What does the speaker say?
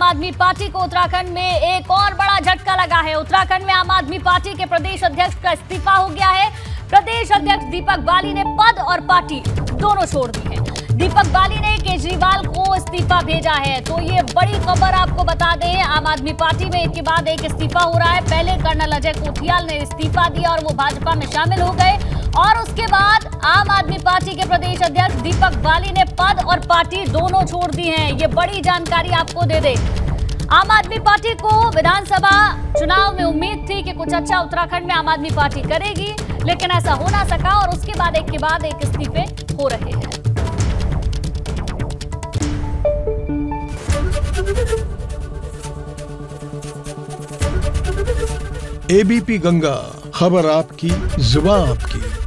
आम आदमी पार्टी को उत्तराखंड में एक और बड़ा झटका लगा है। उत्तराखंड में आम आदमी पार्टी के प्रदेश अध्यक्ष का इस्तीफा हो गया है। प्रदेश अध्यक्ष दीपक बाली ने पद और पार्टी दोनों छोड़ दी है। दीपक बाली ने केजरीवाल को इस्तीफा भेजा है। तो ये बड़ी खबर आपको बता दें, आम आदमी पार्टी में एक के बाद एक इस्तीफा हो रहा है। पहले कर्नल अजय कोठियाल ने इस्तीफा दिया और वो भाजपा में शामिल हो गए। और उसके आम आदमी पार्टी के प्रदेश अध्यक्ष दीपक बाली ने पद और पार्टी दोनों छोड़ दी हैं। ये बड़ी जानकारी आपको दे दे। आम आदमी पार्टी को विधानसभा चुनाव में उम्मीद थी कि कुछ अच्छा उत्तराखंड में आम आदमी पार्टी करेगी, लेकिन ऐसा हो ना सका और उसके बाद एक के बाद एक इस्तीफे हो रहे हैं। एबीपी गंगा, खबर आपकी, जुबा आपकी।